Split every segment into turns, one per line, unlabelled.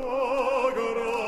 pagherò,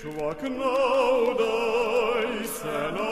Quac naudai senapa